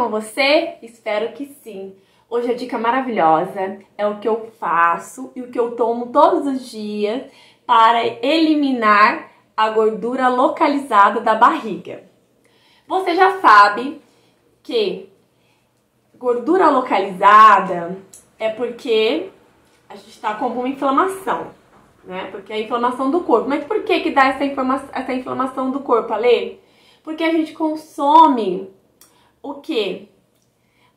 com você? Espero que sim. Hoje a dica maravilhosa é o que eu faço e o que eu tomo todos os dias para eliminar a gordura localizada da barriga. Você já sabe que gordura localizada é porque a gente está com uma inflamação, né? Porque é a inflamação do corpo. Mas por que que dá essa, essa inflamação do corpo, Ale? Porque a gente consome o que?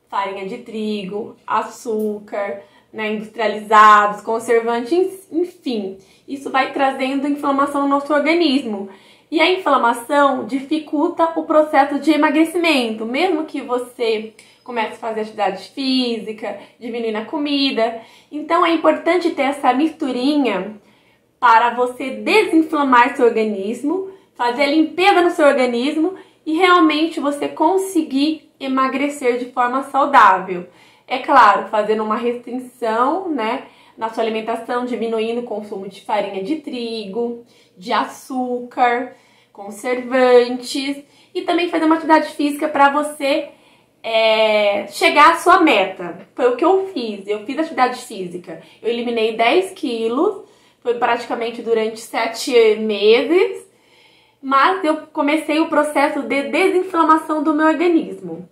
Farinha de trigo, açúcar, né, industrializados, conservantes, enfim. Isso vai trazendo inflamação no nosso organismo. E a inflamação dificulta o processo de emagrecimento, mesmo que você comece a fazer atividade física, diminuir a comida. Então é importante ter essa misturinha para você desinflamar seu organismo, fazer a limpeza no seu organismo e realmente você conseguir emagrecer de forma saudável. É claro, fazendo uma restrição, né, na sua alimentação, diminuindo o consumo de farinha de trigo, de açúcar, conservantes e também fazer uma atividade física para você é, chegar à sua meta. Foi o que eu fiz. Eu fiz atividade física. Eu eliminei 10 quilos, foi praticamente durante 7 meses mas eu comecei o processo de desinflamação do meu organismo.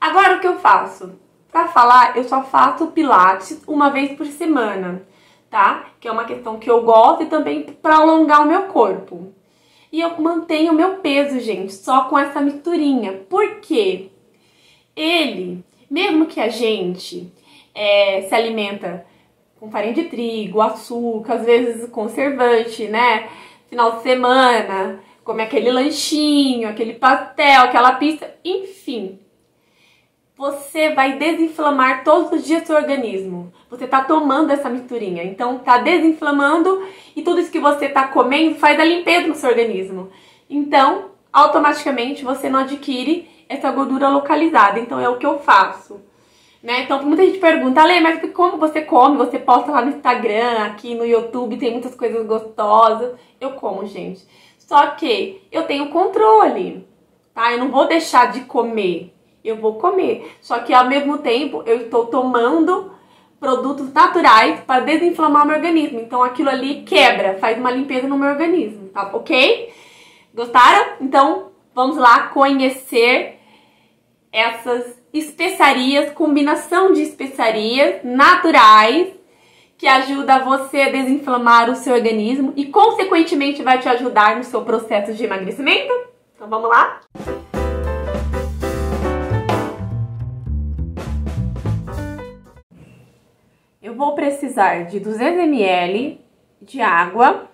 Agora o que eu faço? Para falar, eu só faço pilates uma vez por semana, tá? Que é uma questão que eu gosto e também para alongar o meu corpo. E eu mantenho o meu peso, gente, só com essa misturinha. Por quê? Ele, mesmo que a gente é, se alimenta com farinha de trigo, açúcar, às vezes conservante, né? Final de semana, come aquele lanchinho, aquele pastel, aquela pizza, enfim. Você vai desinflamar todos os dias seu organismo. Você tá tomando essa misturinha, então tá desinflamando e tudo isso que você tá comendo faz a limpeza no seu organismo. Então, automaticamente você não adquire essa gordura localizada. Então é o que eu faço. Né? Então muita gente pergunta, Ale, mas como você come? Você posta lá no Instagram, aqui no YouTube, tem muitas coisas gostosas. Eu como, gente. Só que eu tenho controle, tá? Eu não vou deixar de comer. Eu vou comer. Só que ao mesmo tempo eu estou tomando produtos naturais para desinflamar o meu organismo. Então aquilo ali quebra, faz uma limpeza no meu organismo, tá? OK? Gostaram? Então vamos lá conhecer essas especiarias, combinação de especiarias naturais que ajuda você a desinflamar o seu organismo e, consequentemente, vai te ajudar no seu processo de emagrecimento? Então vamos lá? Eu vou precisar de 200 ml de água.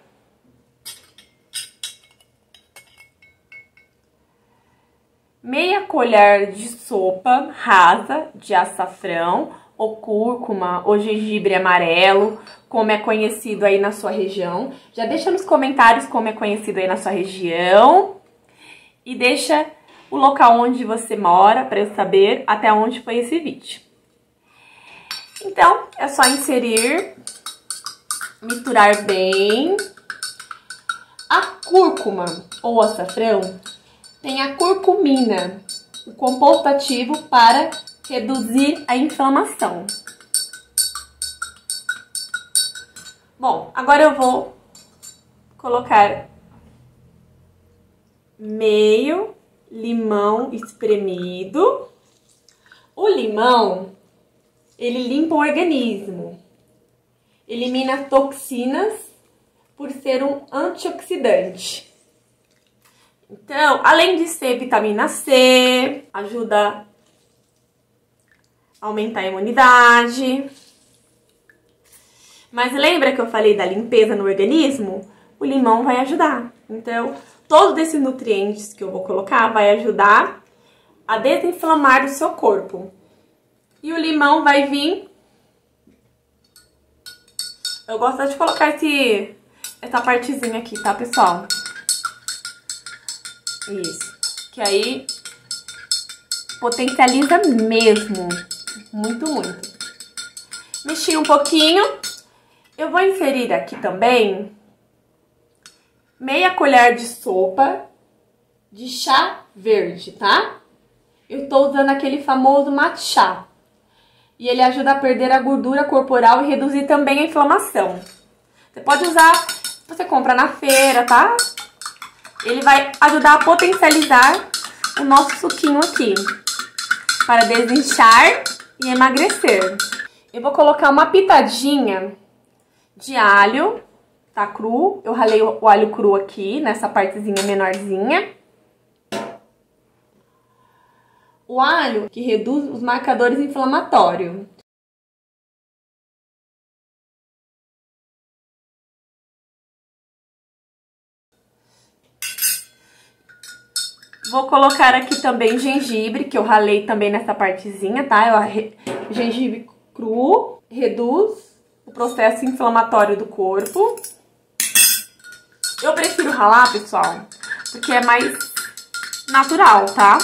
Meia colher de sopa rasa de açafrão ou cúrcuma, ou gengibre amarelo, como é conhecido aí na sua região. Já deixa nos comentários como é conhecido aí na sua região. E deixa o local onde você mora para eu saber até onde foi esse vídeo. Então, é só inserir, misturar bem. A cúrcuma ou açafrão tem a curcumina, o composto ativo para reduzir a inflamação. Bom, agora eu vou colocar meio limão espremido. O limão, ele limpa o organismo, elimina toxinas por ser um antioxidante. Então, além de ser vitamina C, ajuda aumentar a imunidade. Mas lembra que eu falei da limpeza no organismo? O limão vai ajudar. Então, todos esses nutrientes que eu vou colocar vai ajudar a desinflamar o seu corpo. E o limão vai vir... Eu gosto de colocar esse, essa partezinha aqui, tá, pessoal? Isso. Que aí potencializa mesmo muito, muito. Mexi um pouquinho. Eu vou inserir aqui também meia colher de sopa de chá verde, tá? eu tô usando aquele famoso matcha. E ele ajuda a perder a gordura corporal e reduzir também a inflamação. Você pode usar, você compra na feira, tá? Ele vai ajudar a potencializar o nosso suquinho aqui. Para desinchar e emagrecer. Eu vou colocar uma pitadinha de alho, tá cru. Eu ralei o alho cru aqui, nessa partezinha menorzinha. O alho que reduz os marcadores inflamatórios. Vou colocar aqui também gengibre, que eu ralei também nessa partezinha, tá? Eu, gengibre cru reduz o processo inflamatório do corpo. Eu prefiro ralar, pessoal, porque é mais natural, tá?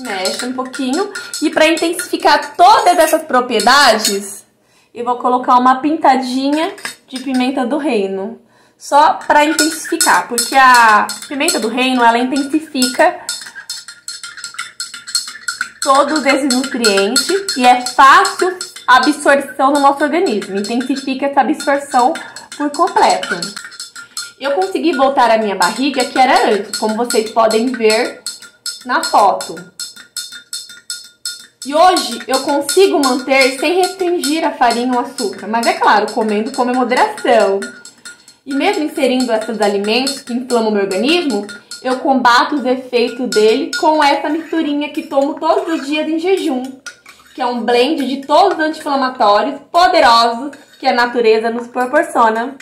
Mexe um pouquinho. E para intensificar todas essas propriedades, eu vou colocar uma pintadinha de pimenta do reino só para intensificar, porque a pimenta do reino, ela intensifica todos esses nutrientes e é fácil a absorção no nosso organismo, intensifica essa absorção por completo. Eu consegui voltar a minha barriga que era antes, como vocês podem ver na foto. E hoje eu consigo manter sem restringir a farinha ou açúcar, mas é claro, comendo com moderação. E mesmo inserindo esses alimentos que inflamam o meu organismo, eu combato os efeitos dele com essa misturinha que tomo todos os dias em jejum, que é um blend de todos os anti-inflamatórios poderosos que a natureza nos proporciona.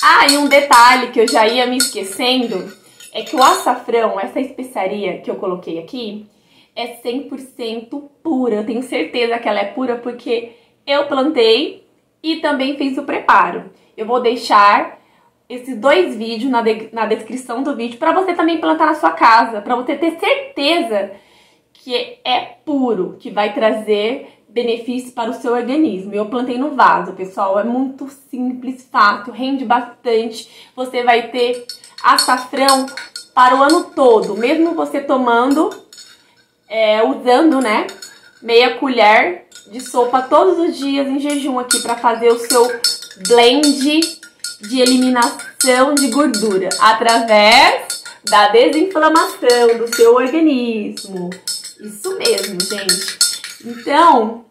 Ah, e um detalhe que eu já ia me esquecendo é que o açafrão, essa especiaria que eu coloquei aqui, é 100% pura. Eu tenho certeza que ela é pura porque eu plantei e também fiz o preparo. Eu vou deixar esses dois vídeos na, de, na descrição do vídeo para você também plantar na sua casa, para você ter certeza que é puro, que vai trazer benefícios para o seu organismo. Eu plantei no vaso, pessoal, é muito simples, fácil, rende bastante. Você vai ter açafrão para o ano todo, mesmo você tomando, é, usando, né, meia colher de sopa todos os dias em jejum aqui para fazer o seu blend de eliminação de gordura através da desinflamação do seu organismo. Isso mesmo, gente. Então,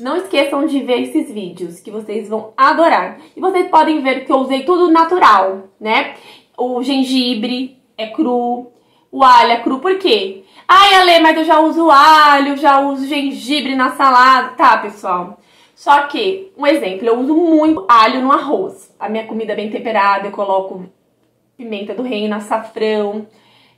não esqueçam de ver esses vídeos que vocês vão adorar. E vocês podem ver que eu usei tudo natural, né? O gengibre é cru, o alho é cru, por quê? Ai, Ale, mas eu já uso alho, já uso gengibre na salada. Tá, pessoal. Só que, um exemplo, eu uso muito alho no arroz. A minha comida é bem temperada, eu coloco pimenta do reino, açafrão.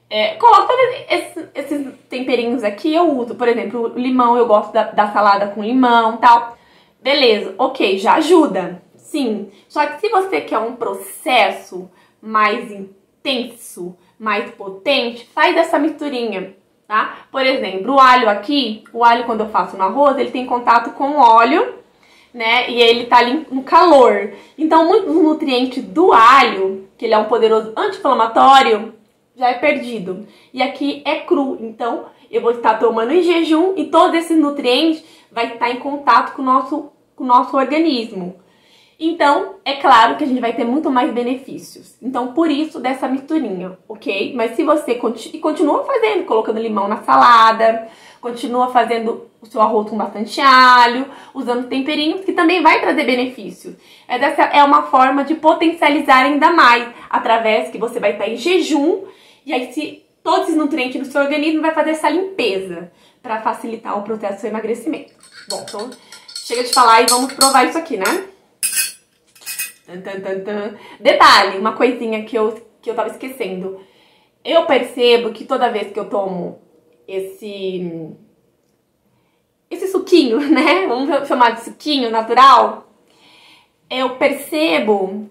É, coloco todos esses, esses, temperinhos aqui, eu uso. Por exemplo, limão, eu gosto da, da salada com limão tal. Beleza, ok, já ajuda. Sim. Só que se você quer um processo mais intenso, mais potente, faz essa misturinha, tá? Por exemplo, o alho aqui, o alho quando eu faço no arroz, ele tem contato com óleo né? E ele tá ali no calor. Então, muitos nutrientes do alho, que ele é um poderoso anti-inflamatório, já é perdido. E aqui é cru, então eu vou estar tomando em jejum e todos esses nutrientes vai estar em contato com o nosso, com o nosso organismo. Então, é claro que a gente vai ter muito mais benefícios. Então, por isso dessa misturinha, ok? Mas se você continu continua fazendo, colocando limão na salada, continua fazendo o seu arroz com bastante alho, usando temperinhos, que também vai trazer benefícios. É, dessa, é uma forma de potencializar ainda mais, através que você vai estar em jejum, e aí se todos esses nutrientes do seu organismo vai fazer essa limpeza, para facilitar o processo do emagrecimento. Bom, então chega de falar e vamos provar isso aqui, né? Detalhe, uma coisinha que eu, que eu tava esquecendo. Eu percebo que toda vez que eu tomo esse esse suquinho, né? Vamos chamar de suquinho natural. Eu percebo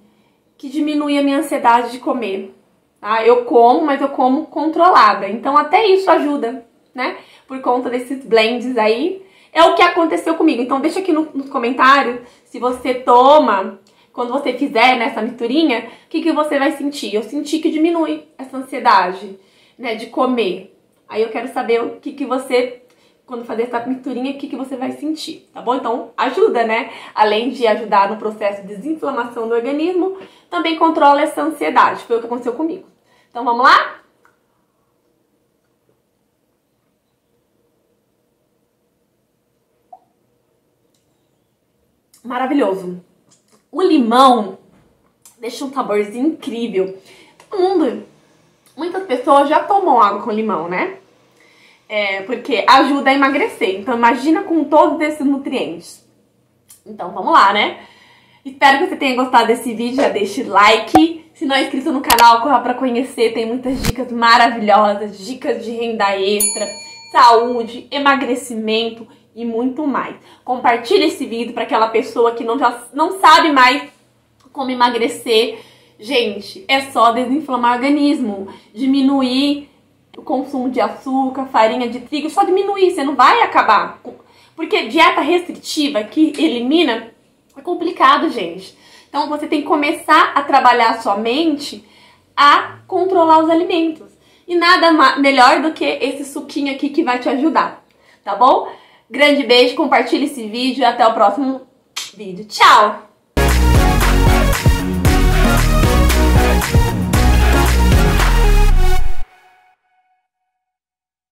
que diminui a minha ansiedade de comer. Tá? Eu como, mas eu como controlada. Então até isso ajuda, né? Por conta desses blends aí. É o que aconteceu comigo. Então deixa aqui no, nos comentários se você toma quando você fizer nessa misturinha, o que, que você vai sentir? Eu senti que diminui essa ansiedade, né, de comer. Aí eu quero saber o que, que você, quando fazer essa pinturinha, o que, que você vai sentir, tá bom? Então ajuda, né? Além de ajudar no processo de desinflamação do organismo, também controla essa ansiedade. Foi o que aconteceu comigo. Então vamos lá? Maravilhoso. O limão deixa um saborzinho incrível. O mundo, muitas pessoas já tomam água com limão, né? É, porque ajuda a emagrecer. Então imagina com todos esses nutrientes. Então vamos lá, né? Espero que você tenha gostado desse vídeo, já deixe like. Se não é inscrito no canal, corra para conhecer, tem muitas dicas maravilhosas, dicas de renda extra, saúde, emagrecimento e muito mais. Compartilhe esse vídeo para aquela pessoa que não, já, não sabe mais como emagrecer. Gente, é só desinflamar o organismo, diminuir o consumo de açúcar, farinha de trigo, só diminuir, você não vai acabar. Porque dieta restritiva que elimina é complicado, gente. Então você tem que começar a trabalhar a sua mente a controlar os alimentos. E nada melhor do que esse suquinho aqui que vai te ajudar, tá bom? Grande beijo, compartilhe esse vídeo e até o próximo vídeo. Tchau!